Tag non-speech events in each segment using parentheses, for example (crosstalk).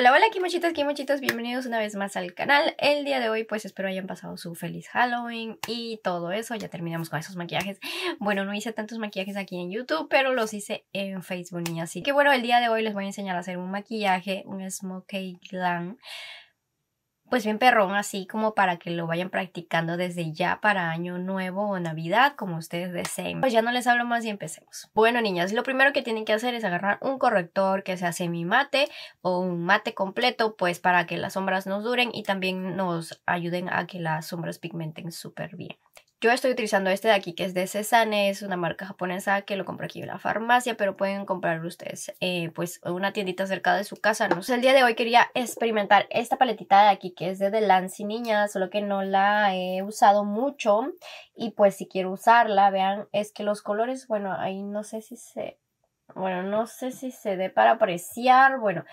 Hola, hola kimochitos, kimochitos, bienvenidos una vez más al canal. El día de hoy pues espero hayan pasado su feliz Halloween y todo eso. Ya terminamos con esos maquillajes. Bueno, no hice tantos maquillajes aquí en YouTube, pero los hice en Facebook, y Así que bueno, el día de hoy les voy a enseñar a hacer un maquillaje, un Smokey Glam pues bien perrón, así como para que lo vayan practicando desde ya para año nuevo o navidad, como ustedes deseen. Pues ya no les hablo más y empecemos. Bueno, niñas, lo primero que tienen que hacer es agarrar un corrector que sea semi mate o un mate completo, pues para que las sombras nos duren y también nos ayuden a que las sombras pigmenten súper bien. Yo estoy utilizando este de aquí que es de Cesane, es una marca japonesa que lo compro aquí en la farmacia, pero pueden comprar ustedes eh, pues una tiendita cerca de su casa. No el día de hoy quería experimentar esta paletita de aquí que es de The Lancy Niña, solo que no la he usado mucho y pues si quiero usarla, vean, es que los colores, bueno, ahí no sé si se... Bueno, no sé si se dé para apreciar. Bueno,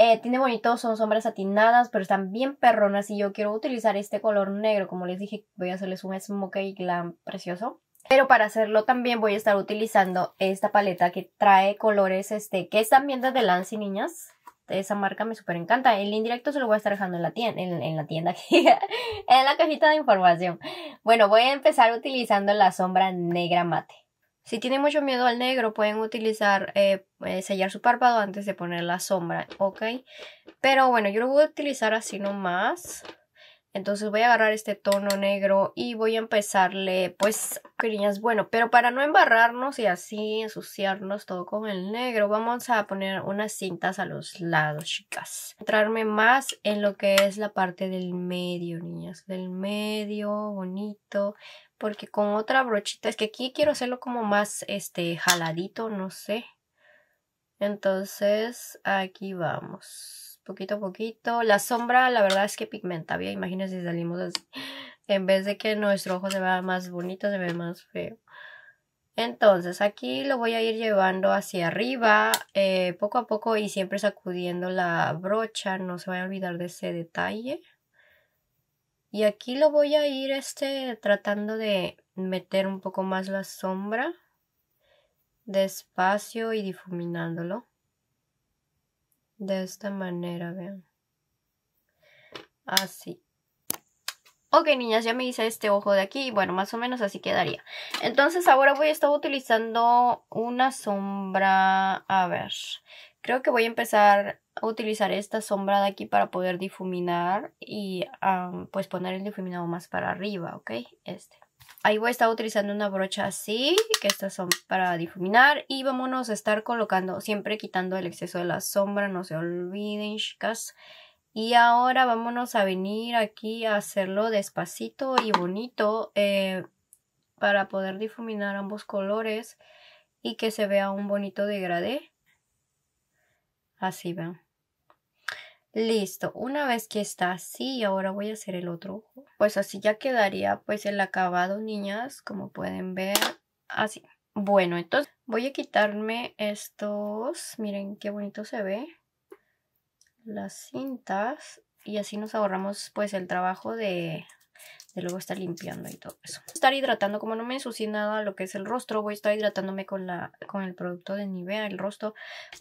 eh, tiene bonitos, son sombras satinadas, pero están bien perronas y yo quiero utilizar este color negro. Como les dije, voy a hacerles un smokey glam precioso. Pero para hacerlo también voy a estar utilizando esta paleta que trae colores este, que están viendo de Lancy, niñas. Esa marca me súper encanta. El indirecto se lo voy a estar dejando en la tienda, en, en la tienda, (laughs) en la cajita de información. Bueno, voy a empezar utilizando la sombra negra mate. Si tienen mucho miedo al negro, pueden utilizar eh, eh, sellar su párpado antes de poner la sombra, ¿ok? Pero bueno, yo lo voy a utilizar así nomás. Entonces voy a agarrar este tono negro y voy a empezarle, pues, queridas, bueno, pero para no embarrarnos y así ensuciarnos todo con el negro, vamos a poner unas cintas a los lados, chicas. Entrarme más en lo que es la parte del medio, niñas, del medio, bonito porque con otra brochita, es que aquí quiero hacerlo como más este jaladito, no sé. Entonces aquí vamos, poquito a poquito. La sombra la verdad es que pigmenta bien, imagínense si salimos así. (gasps) En vez de que nuestro ojo se vea más bonito, se ve más feo. Entonces aquí lo voy a ir llevando hacia arriba eh, poco a poco y siempre sacudiendo la brocha. No se vaya a olvidar de ese detalle. Y aquí lo voy a ir este, tratando de meter un poco más la sombra. Despacio y difuminándolo. De esta manera, vean. Así. Ok, niñas, ya me hice este ojo de aquí. Bueno, más o menos así quedaría. Entonces ahora voy a estar utilizando una sombra. A ver, creo que voy a empezar utilizar esta sombra de aquí para poder difuminar y pues poner el difuminado más para arriba, ¿ok? Este. Ahí voy a estar utilizando una brocha así, que estas son para difuminar. Y vámonos a estar colocando, siempre quitando el exceso de la sombra, no se olviden, chicas. Y ahora vámonos a venir aquí a hacerlo despacito y bonito eh, para poder difuminar ambos colores y que se vea un bonito degradé. Así ven. Listo, una vez que está así, ahora voy a hacer el otro ojo. Pues así ya quedaría pues el acabado, niñas, como pueden ver, así. Bueno, entonces voy a quitarme estos, miren qué bonito se ve, las cintas y así nos ahorramos pues el trabajo de de luego estar limpiando y todo eso. Estar hidratando, como no me ensucié nada lo que es el rostro, voy a estar hidratándome con, la, con el producto de Nivea, el rostro,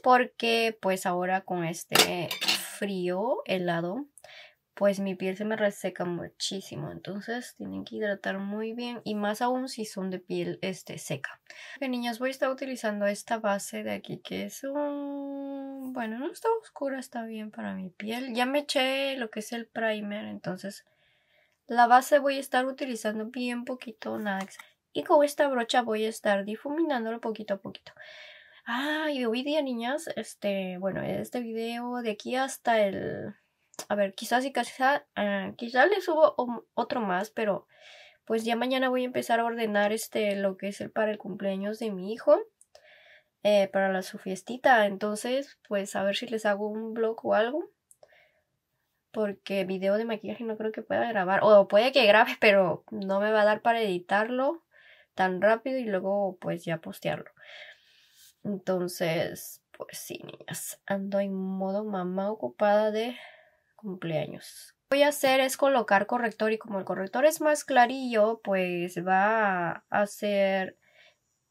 porque pues ahora con este frío, helado, pues mi piel se me reseca muchísimo. Entonces tienen que hidratar muy bien y más aún si son de piel este, seca. Ok, niñas, voy a estar utilizando esta base de aquí que es un... Bueno, no está oscura, está bien para mi piel. Ya me eché lo que es el primer, entonces la base voy a estar utilizando bien poquito, nada. Y con esta brocha voy a estar difuminándolo poquito a poquito. Ah, y hoy día, niñas, este, bueno, este video de aquí hasta el... A ver, quizás y quizás, uh, quizás le subo otro más, pero pues ya mañana voy a empezar a ordenar este, lo que es el para el cumpleaños de mi hijo. Eh, para la, su fiestita, entonces, pues a ver si les hago un vlog o algo porque video de maquillaje no creo que pueda grabar. O puede que grabe, (laughs) pero no me va a dar para editarlo tan rápido y luego pues ya postearlo. Entonces, pues sí, niñas, ando en modo mamá ocupada de cumpleaños. Lo que voy a hacer es colocar corrector y como el corrector es más clarillo, pues va a hacer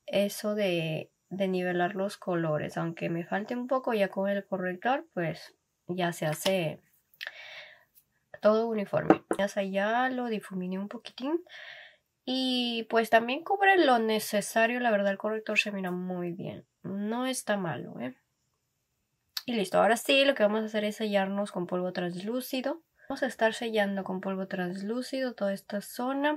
eso de, de nivelar los colores. Aunque me falte un poco ya con el corrector, pues ya se hace todo uniforme. Ya lo difuminé un poquitín. Y pues también cubre lo necesario. La verdad el corrector se mira muy bien. No está malo, ¿eh? Y listo. Ahora sí lo que vamos a hacer es sellarnos con polvo translúcido. Vamos a estar sellando con polvo translúcido toda esta zona.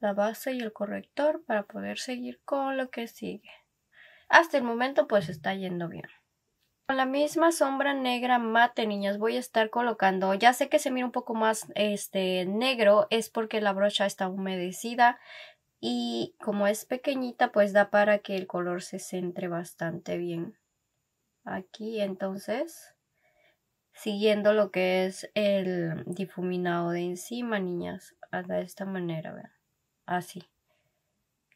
La base y el corrector para poder seguir con lo que sigue. Hasta el momento pues está yendo bien. Con la misma sombra negra mate, niñas, voy a estar colocando. Ya sé que se mira un poco más este negro, es porque la brocha está humedecida y como es pequeñita, pues da para que el color se centre bastante bien. Aquí, entonces, siguiendo lo que es el difuminado de encima, niñas, de esta manera, vean. Así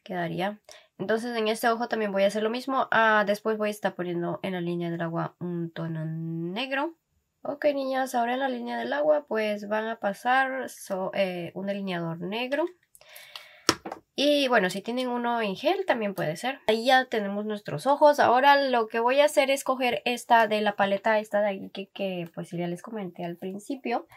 quedaría. Entonces en este ojo también voy a hacer lo mismo. Ah, después voy a estar poniendo en la línea del agua un tono negro. Ok niñas, ahora en la línea del agua pues van a pasar eh, un delineador negro. Y bueno, si tienen uno en gel también puede ser. Ahí ya tenemos nuestros ojos. Ahora lo que voy a hacer es coger esta de la paleta, esta de aquí que, pues ya les comenté al principio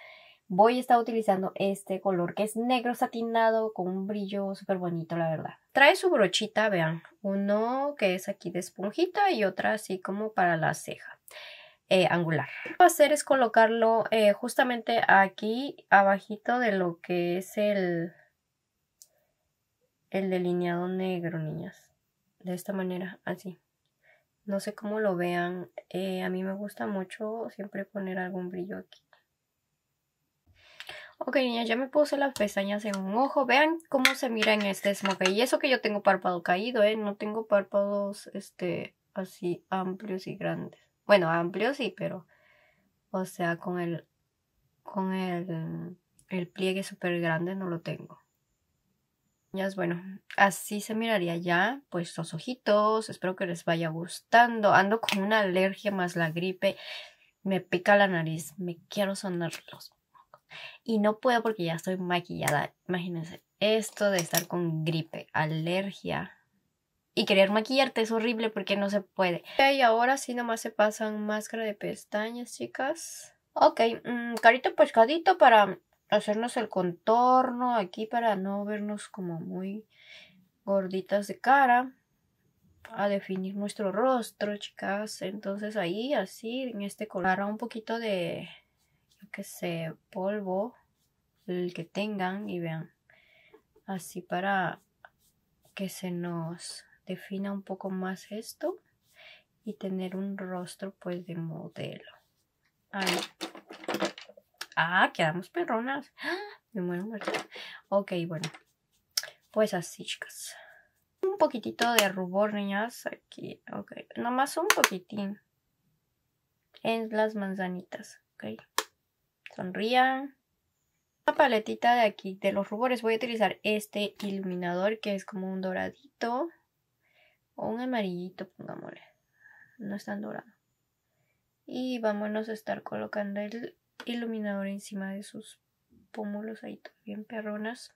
voy a estar utilizando este color que es negro satinado con un brillo súper bonito la verdad. Trae su brochita, vean, uno que es aquí de esponjita y otra así como para la ceja. Eh, angular. Lo que voy a hacer es colocarlo eh, justamente aquí abajito de lo que es el, el delineado negro, niñas. De esta manera, así. No sé cómo lo vean. Eh, a mí me gusta mucho siempre poner algún brillo aquí. Ok, niñas, ya me puse las pestañas en un ojo. Vean cómo se mira en este smoke. Y eso que yo tengo párpado caído, ¿eh? No tengo párpados, este, así amplios y grandes. Bueno, amplios sí, pero... O sea, con el... Con el... El pliegue súper grande no lo tengo. Bueno, así se miraría ya. Pues los ojitos. Espero que les vaya gustando. Ando con una alergia más la gripe. Me pica la nariz. Me quiero sonar los y no puedo porque ya estoy maquillada. Imagínense, esto de estar con gripe, alergia y querer maquillarte es horrible porque no se puede. Y ahora sí nomás se pasan máscara de pestañas, chicas. Ok, mm, carito pescadito para hacernos el contorno aquí para no vernos como muy gorditas de cara. A definir nuestro rostro, chicas. Entonces ahí, así, en este color, un poquito de que sé, polvo, el que tengan y vean, así para que se nos defina un poco más esto y tener un rostro pues de modelo. Ahí. Ah, quedamos perronas. Me muero muerto. Ok, bueno. Pues así, chicas. Un poquitito de rubor, niñas. Aquí, ok. Nomás un poquitín. En las manzanitas, ok. Sonrían. La paletita de aquí de los rubores voy a utilizar este iluminador que es como un doradito o un amarillito, pongámosle. No es tan dorado. Y vámonos a estar colocando el iluminador encima de sus pómulos ahí bien perronas.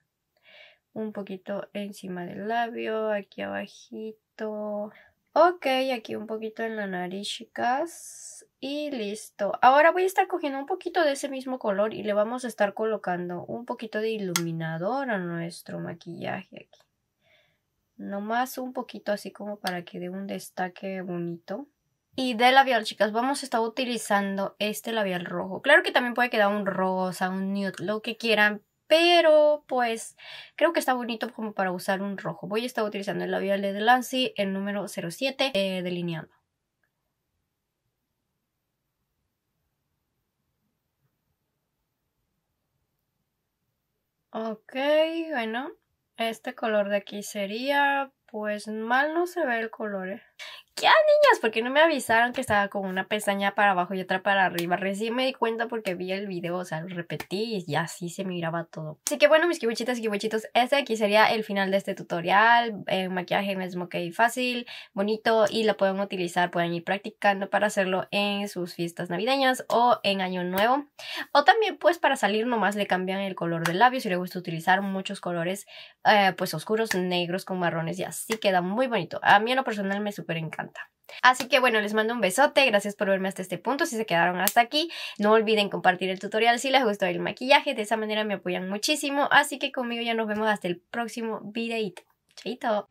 Un poquito encima del labio, aquí abajito. Ok, aquí un poquito en la nariz, chicas. Y listo. Ahora voy a estar cogiendo un poquito de ese mismo color y le vamos a estar colocando un poquito de iluminador a nuestro maquillaje aquí. Nomás un poquito así como para que dé un destaque bonito. Y de labial, chicas, vamos a estar utilizando este labial rojo. Claro que también puede quedar un rosa, un nude, lo que quieran, pero pues creo que está bonito como para usar un rojo. Voy a estar utilizando el labial de Delancey, el número 07, eh, delineando. Ok, bueno, este color de aquí sería, pues mal no se ve el color, ¿eh? ¿Qué niñas? ¿Por qué no me avisaron que estaba con una pestaña para abajo y otra para arriba? Recién me di cuenta porque vi el video, o sea, lo repetí y así se miraba todo. Así que bueno, mis kibuchitas y kibuchitos, este aquí sería el final de este tutorial. Eh, maquillaje en smokey fácil, bonito y lo pueden utilizar, pueden ir practicando para hacerlo en sus fiestas navideñas o en año nuevo. O también pues para salir nomás le cambian el color del labio si le gusta utilizar muchos colores eh, pues oscuros, negros con marrones y así queda muy bonito. A mí en lo personal me súper encanta. Así que bueno, les mando un besote, gracias por verme hasta este punto, si se quedaron hasta aquí, no olviden compartir el tutorial si les gustó el maquillaje, de esa manera me apoyan muchísimo, así que conmigo ya nos vemos hasta el próximo videito. Chaito.